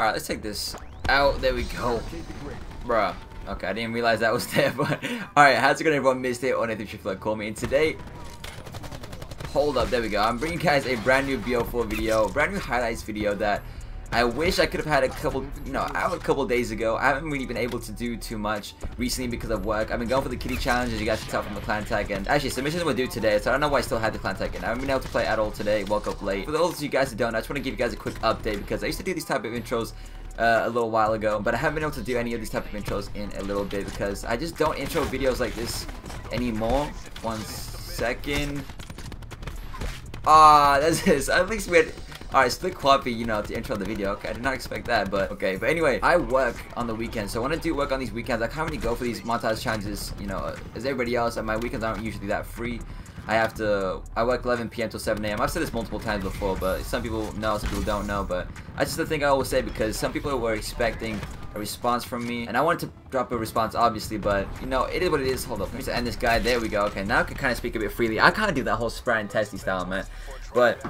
Alright, let's take this out. There we go. Bruh. Okay, I didn't realize that was there, but alright, how's it going everyone? Missed it on Nathan Triple Call me. And today, hold up, there we go. I'm bringing you guys a brand new BO4 video, brand new highlights video that I wish I could have had a couple, you know, out a couple days ago. I haven't really been able to do too much recently because of work. I've been going for the kitty challenge, as you guys can tell from the clan tag. And actually, submissions were due today, so I don't know why I still had the clan tag in. I haven't been able to play at all today. Woke up late. For those of you guys who don't, I just want to give you guys a quick update because I used to do these type of intros uh, a little while ago, but I haven't been able to do any of these type of intros in a little bit because I just don't intro videos like this anymore. One second. Ah, that's this. At least we had Alright, split coffee, you know, to intro the video. Okay, I did not expect that, but okay. But anyway, I work on the weekends, so when I do work on these weekends, I can't really go for these montage challenges, you know, as everybody else, and my weekends aren't usually that free. I have to, I work 11 p.m. till 7 a.m. I've said this multiple times before, but some people know, some people don't know, but that's just the thing I always say because some people were expecting a response from me, and I wanted to drop a response, obviously, but, you know, it is what it is. Hold up, let me just end this guy. There we go. Okay, now I can kind of speak a bit freely. I kind of do that whole sprite and testy style, man. But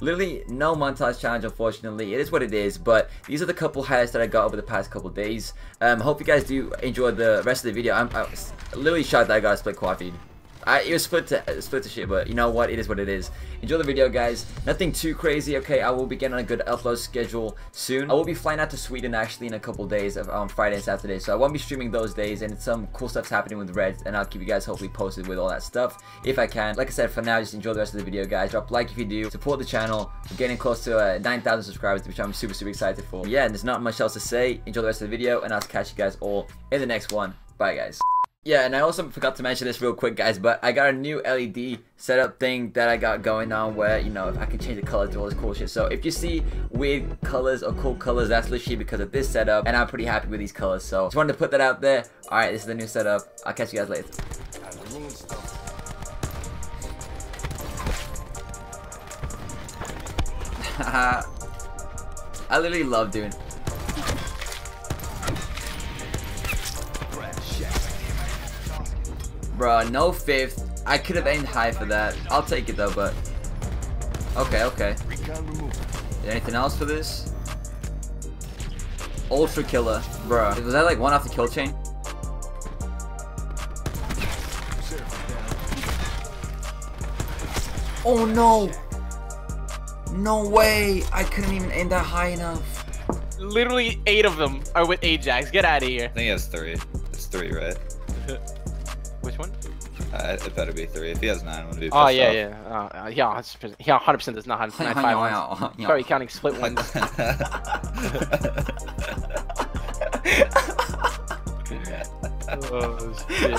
literally no montage challenge unfortunately it is what it is but these are the couple highlights that i got over the past couple days um hope you guys do enjoy the rest of the video i'm, I'm literally shocked that i got a split quad feed I, it was split to split to shit, but you know what? It is what it is. Enjoy the video, guys. Nothing too crazy. Okay, I will be getting on a good upload schedule soon. I will be flying out to Sweden actually in a couple days on um, Friday and Saturday, so I won't be streaming those days. And some cool stuff's happening with Reds, and I'll keep you guys hopefully posted with all that stuff if I can. Like I said, for now, just enjoy the rest of the video, guys. Drop a like if you do. Support the channel. We're getting close to uh, 9,000 subscribers, which I'm super super excited for. Yeah, and there's not much else to say. Enjoy the rest of the video, and I'll catch you guys all in the next one. Bye, guys. Yeah, and I also forgot to mention this real quick, guys, but I got a new LED setup thing that I got going on where, you know, if I can change the colors to all this cool shit. So if you see weird colors or cool colors, that's literally because of this setup, and I'm pretty happy with these colors. So just wanted to put that out there. Alright, this is the new setup. I'll catch you guys later. I literally love doing Bro, no fifth. I could have aimed high for that. I'll take it though, but... Okay, okay. Anything else for this? Ultra Killer. Bro, was that like one off the kill chain? Oh no! No way! I couldn't even aim that high enough. Literally eight of them are with Ajax. Get out of here. I think he has three. It's three, right? Which one? Uh, it better be three. If he has nine, I'm gonna be Oh yeah, off. yeah, uh, yeah, 100%. Yeah, 100% does not have nine five ones. Sorry, counting split ones. oh shit.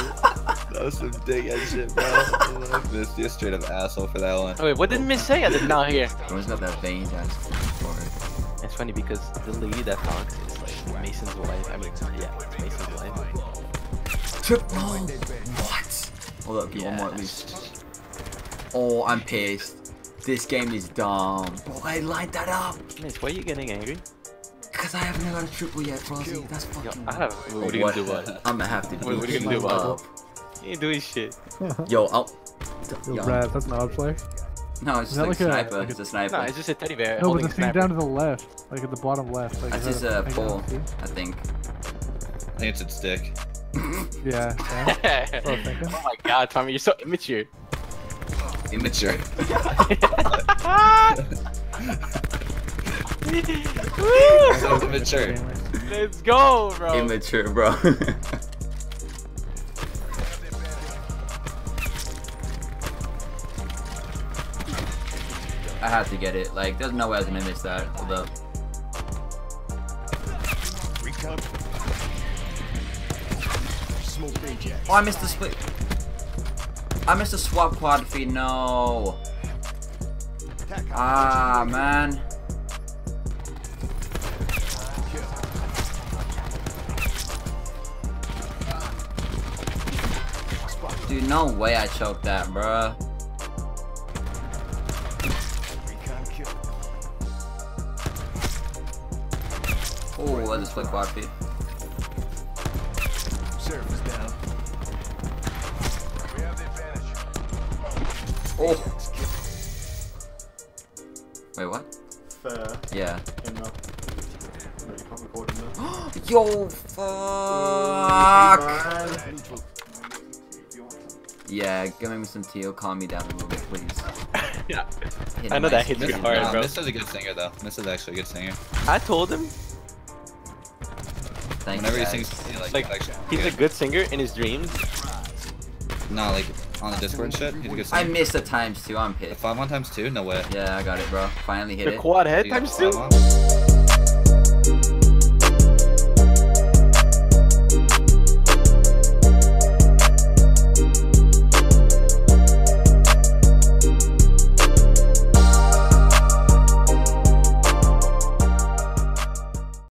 that was some dig ass shit, bro. I missed you straight up asshole for that one. Oh, wait, what did Miss say? I did not hear. Everyone's got that vein that's for it. It's funny because the lady that talks is like Mason's wife. I mean, yeah, it's Mason's wife. Trip no! What? Hold up, give one more at least. Oh, I'm pissed. This game is dumb. Bro, I lined that up! Miss, why are you getting angry? Because I haven't got a triple yet, Frosty. That's Yo, fucking... I have. What are you gonna do about? I'm gonna have to What- what are you gonna do him about up. You ain't doing shit. Yo, I'll... Yo, Yo. Brad, that's an odd player. No, it's just like, like a- sniper. like a- it's a sniper. No, it's just a teddy bear No, but the thing sniper. down to the left, like at the bottom left. Like, That's just his uh, a thing pole. I think. I think it's its dick. Yeah. yeah. That's what I was thinking. oh my god, Tommy, you're so immature. Immature. So immature. Let's go, bro. Immature, bro. I have to get it. Like, there's no way I was gonna miss that. Hold up. Oh, I missed the split. I missed the swap quad feed. No. Ah, man. Dude, no way I choked that, bruh. Oh, that's a split quad feed. Oh. Wait, what? Fair Yeah. enough. Yo, fuck. Yeah, give me some teal. Calm me down a little bit, please. Yeah. Hit I him know that nice hits you hard, Nah, bro. MIIZT is a good singer though. MIIZT is actually a good singer. I told him Thank Whenever you, he sings, he, like, like actually he's a good singer in his dreams. Nah, like on the Discord shit, he's a good I singer. missed the times too. I'm The pissed. five one times two? No way. Yeah, I got it, bro. Finally hit The it. quad head times two. one?